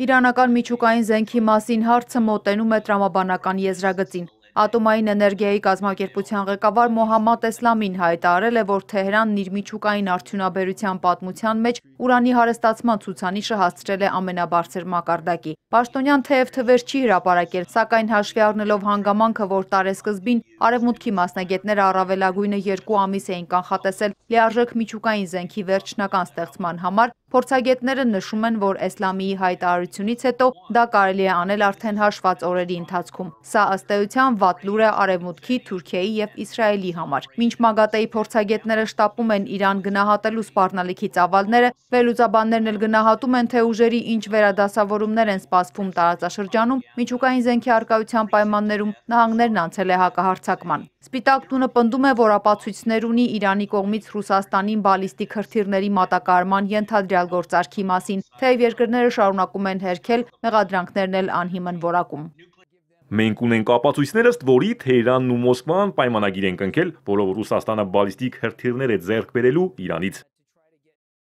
Իրանական միջուկային զենքի մասին հարցը մոտենում է տրամաբանական եզրագծին։ Ատոմային էներգիայի կազմակերպության ղեկավար Մոհամմադ Էսլամին հայտարարել է, որ Թեհրանն իր միջուկային արդյունաբերության պատմության մեջ ուրանի հարստացման ցուցանիշը հասցրել է ամենաբարձր մակարդակի։ Պաշտոնյան թեև թվեր չի հրապարակել, սակայն հաշվի առնելով հանգամանքը, որ տարեսկզբին արևմուտքի մասնագետները առավելագույնը երկու ամիս էին կանխատեսել լիարժեք միջուկային զենքի վերջնական ստեղծման համար, Փորձագետները նշում են, որ Էսլամիի հայտարարությունից հետո դա կարելի է անել արդեն հաշված օրերի ընթացքում։ Սա ըստ էության վատ լուր է Արևմուտքի, Թուրքիայի եւ Իսրայելի համար։ Մինչ ՄԱԳԱՏԵ-ի փորձագետները շտապում են Իրան գնահատելու սպառնալիքի ծավալները, վերլուծաբաններն էլ գնահատում են, թե ուժերի ինչ վերադասավորումներ են սպասվում տարածաշրջանում, միջուկային զենքի առկայության պայմաններում նահանգներն անցել է հակահարձակման։ Սպիտակ տունը պնդում է, որ ապացույցներ ունի Իրանի կողմից Ռուսաստանին բալիստիկ հրթիռների մատակարարման ենթադրյալ գործարքի մասին, թեև երկրները շարունակում են հերքել, մեղադրանքներն էլ անհիմն որակում։ Մենք ունենք ապացույցներ, ըստ որի Թեհրանն ու Մոսկվան պայմանագիր են կնքել, որով Ռուսաստանը բալիստիկ հրթիռներ է ձեռք բերելու Իրանից։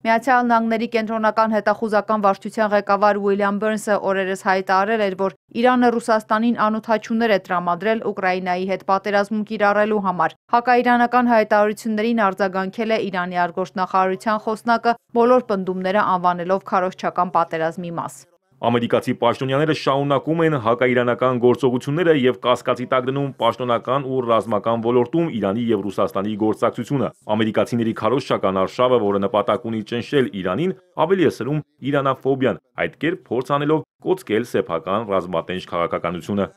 Միացյալ Նահանգների կենտրոնական հետախուզական վարչության ղեկավար Ուիլյամ Բըրնսը օրերս հայտարարել էր, որ Իրանը Ռուսաստանին անօթաչուներ է տրամադրել Ուկրաինայի հետ պատերազմում կիրառելու համար։ Հակաիրանական հայտարարություններին արձագանքել է Իրանի արտգործնախարարության խոսնակը, բոլոր պնդումները անվանելով քարոզչական պատերազմի մաս։ Ամերիկացի պաշտոնյաները շարունակում են հակաիրանական գործողությունները եւ կասկածի տակ դնում պաշտոնական ու ռազմական ոլորտում Իրանի եւ Ռուսաստանի գործակցությունը։ Ամերիկացիների քարոզչական արշավը, որը նպատակ ունի ճնշել Իրանին, ավելի է սրում իրանաֆոբիան, այդ կերպ փորձ անելով կոծկել սեփական ռազմատենչ քաղաքականությունը։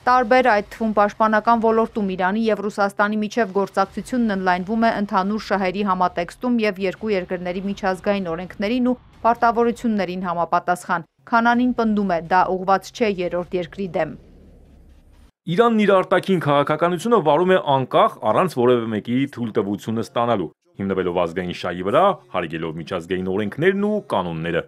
Տարբեր այդ թվում պաշտպանական ոլորտում Իրանի եւ Ռուսաստանի միջև գործակցությունն ընդլայնվում է ընդհանուր շահերի համատեքստում եւ երկու երկրների միջազգային օրենքներին ու պարտավորություններին համապատասխան։ Քանանին պնդում է, դա ուղված չէ երրորդ երկրի դեմ։ Իրանն իր արտաքին քաղաքականությունը վարում է անկախ առանց որևէ մեկի թույլտվությունը ստանալու, հիմնվելով ազգային շահի վրա, հարգելով միջազգային օրենքներն ու կանոնները։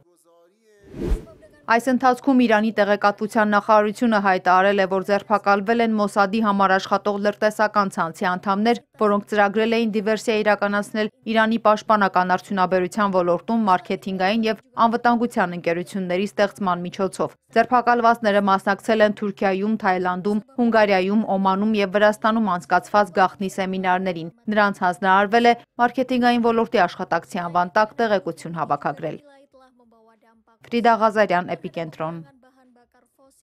Այս ընթացքում Իրանի տեղեկատվության նախարարությունը հայտարարել է, որ ձերբակալվել են Մոսադի համար աշխատող լրտեսական ցանցի անդամներ, որոնք ծրագրել էին դիվերսիա իրականացնել Իրանի պաշտպանական արդյունաբերության ոլորտում մարքեթինգային եւ անվտանգության ընկերությունների ստեղծման միջոցով։ Ձերբակալվածները մասնակցել են Թուրքիայում, Թայլանդում, Հունգարիայում, Օմանում եւ Վրաստանում անցկացված գաղտնի սեմինարներին։ Նրանց հանձնարարվել է մարքեթինգային ոլորտի աշխատակցի անվան տակ տեղեկություն հավաքագրել։ Ֆրիդա Ղազարյան, Էպիկենտրոն։